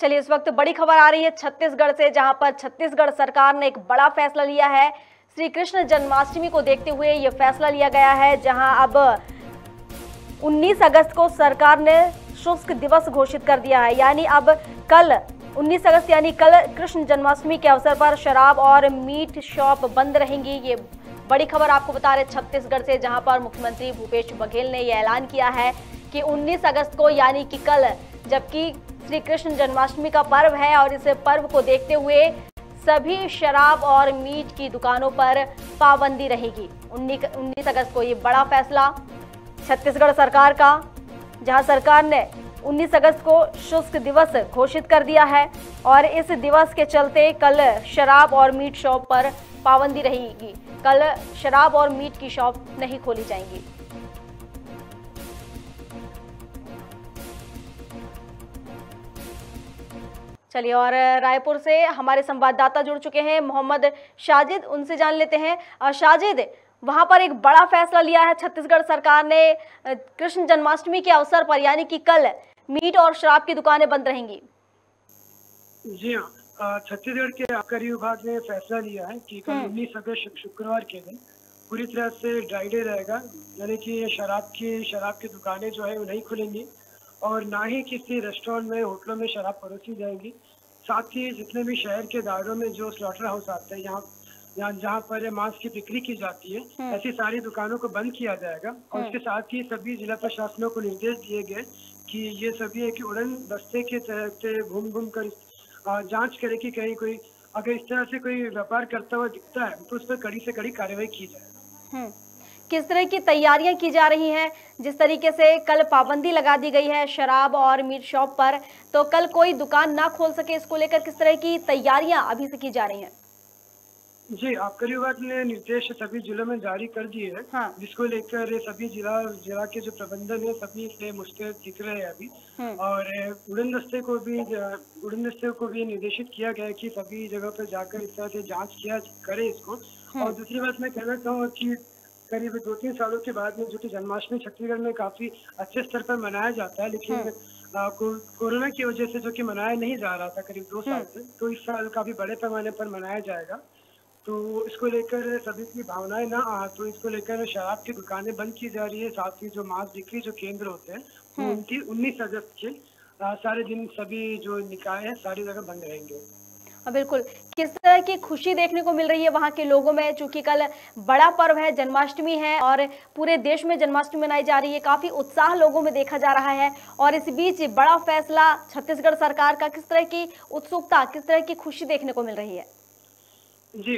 चलिए, इस वक्त बड़ी खबर आ रही है छत्तीसगढ़ से, जहाँ पर छत्तीसगढ़ सरकार ने एक बड़ा फैसला लिया है। श्री कृष्ण जन्माष्टमी को देखते हुए ये फैसला लिया गया है, जहाँ अब 19 अगस्त को सरकार ने शुष्क दिवस घोषित कर दिया है। यानी अब कल 19 अगस्त यानी कल कृष्ण जन्माष्टमी के अवसर पर शराब और मीट शॉप बंद रहेंगी। ये बड़ी खबर आपको बता रहे छत्तीसगढ़ से, जहाँ पर मुख्यमंत्री भूपेश बघेल ने यह ऐलान किया है कि 19 अगस्त को यानी कि कल, जबकि श्री कृष्ण जन्माष्टमी का पर्व है और इस पर्व को देखते हुए सभी शराब और मीट की दुकानों पर पाबंदी रहेगी। 19 अगस्त को ये बड़ा फैसला, छत्तीसगढ़ सरकार का, जहाँ सरकार ने 19 अगस्त को शुष्क दिवस घोषित कर दिया है और इस दिवस के चलते कल शराब और मीट शॉप पर पाबंदी रहेगी। कल शराब और मीट की शॉप नहीं खोली जाएँगी। चलिए और रायपुर से हमारे संवाददाता जुड़ चुके हैं मोहम्मद शाजिद उनसे जान लेते हैं। शाजिद वहाँ पर एक बड़ा फैसला लिया है छत्तीसगढ़ सरकार ने। कृष्ण जन्माष्टमी के अवसर पर यानी कि कल मीट और शराब की दुकानें बंद रहेंगी। जी हाँ छत्तीसगढ़ के आबकारी विभाग ने फैसला लिया है कि कल हम्म। उन्नीस अगस्त शुक्रवार के दिन पूरी तरह से ड्राई डे रहेगा यानी कि शराब की शराब की दुकानें जो है वो नहीं खुलेंगी। और ना ही किसी रेस्टोरेंट में होटलों में शराब परोसी जाएगी साथ ही जितने भी शहर के दायरों में जो स्लॉटर हाउस आते हैं यहाँ यहाँ जहाँ पर मांस की बिक्री की जाती है हम्म। ऐसी सारी दुकानों को बंद किया जाएगा और उसके हम्म। साथ ही सभी जिला प्रशासनों को निर्देश दिए गए कि ये सभी एक उड़न दस्ते के तहत घूम घूम कर जाँच करे कि कहीं कोई अगर इस तरह से कोई व्यापार करता हुआ दिखता है तो उस पर कड़ी से कड़ी कार्रवाई की जाए हम्म। किस तरह की तैयारियाँ की जा रही हैं जिस तरीके से कल पाबंदी लगा दी गई है शराब और मीट शॉप पर तो कल कोई दुकान ना खोल सके इसको लेकर किस तरह की तैयारियाँ अभी से की जा रही हैं जी आबकारी विभाग ने निर्देश सभी जिलों में जारी कर दिए हैं हाँ। जिसको लेकर सभी जिला जिला के जो प्रबंधन है सभी से मुश्किल दिख रहे हैं अभी हाँ। और उड़न दस्ते को भी उड़न दस्ते को भी निर्देशित किया गया है कि सभी जगह पर जाकर इस तरह से जाँच किया करे इसको हाँ। और दूसरी बात मैं कहना चाहूँगा कि करीब दो तीन सालों के बाद में जो कि जन्माष्टमी छत्तीसगढ़ में काफ़ी अच्छे स्तर पर मनाया जाता है लेकिन हाँ। कोरोना की वजह से जो कि मनाया नहीं जा रहा था करीब दो साल हाँ। से तो इस साल काफ़ी बड़े पैमाने पर मनाया जाएगा तो इसको लेकर सभी की भावनाएँ ना आ तो इसको लेकर शराब की दुकानें बंद की जा रही है साथ ही जो मांस बिक्री जो केंद्र होते हैं हाँ। उनकी उन्नीस अगस्त के सारे दिन सभी जो निकाय है सारी जगह बंद रहेंगे बिल्कुल। किस तरह की खुशी देखने को मिल रही है वहाँ के लोगों में? चूँकि कल बड़ा पर्व है जन्माष्टमी है और पूरे देश में जन्माष्टमी मनाई जा रही है। काफ़ी उत्साह लोगों में देखा जा रहा है और इस बीच बड़ा फैसला छत्तीसगढ़ सरकार का किस तरह की उत्सुकता किस तरह की खुशी देखने को मिल रही है? जी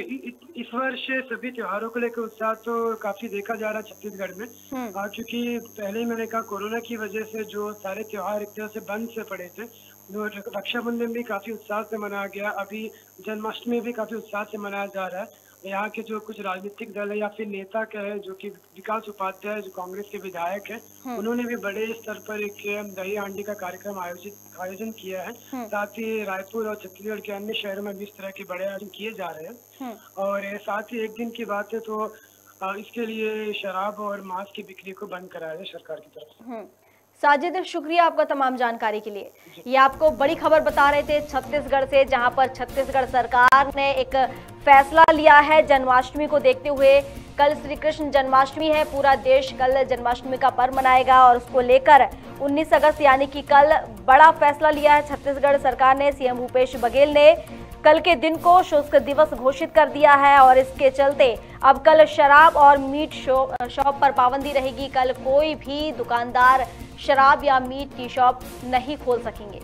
इस वर्ष सभी त्योहारों को लेकर उत्साह तो काफ़ी देखा जा रहा है छत्तीसगढ़ में। हम्म। क्योंकि पहले ही मैंने कहा कोरोना की वजह से जो सारे त्योहार एक तरह से बंद से पड़े थे रक्षाबंधन भी काफ़ी उत्साह से मनाया गया अभी जन्माष्टमी भी काफ़ी उत्साह से मनाया जा रहा है यहाँ के जो कुछ राजनीतिक दल है या फिर नेता के है जो कि विकास उपाध्याय जो कांग्रेस के विधायक है हम्म। उन्होंने भी बड़े स्तर पर एक दही हांडी का कार्यक्रम आयोजित आयोजन किया है हम्म। साथ ही रायपुर और छत्तीसगढ़ के अन्य शहरों में भी इस तरह के बड़े आयोजन किए जा रहे हैं हम्म। और साथ ही एक दिन की बात है तो इसके लिए शराब और मांस की बिक्री को बंद कराया है सरकार की तरफ़ से साजिद, शुक्रिया आपका तमाम जानकारी के लिए। ये आपको बड़ी खबर बता रहे थे छत्तीसगढ़ से, जहाँ पर छत्तीसगढ़ सरकार ने एक फैसला लिया है जन्माष्टमी को देखते हुए। कल श्री कृष्ण जन्माष्टमी है, पूरा देश कल जन्माष्टमी का पर्व मनाएगा और उसको लेकर 19 अगस्त, यानी कि कल बड़ा फैसला लिया है छत्तीसगढ़ सरकार ने। सीएम भूपेश बघेल ने कल के दिन को शुष्क दिवस घोषित कर दिया है और इसके चलते अब कल शराब और मीट शॉप पर पाबंदी रहेगी। कल कोई भी दुकानदार शराब या मीट की शॉप नहीं खोल सकेंगे।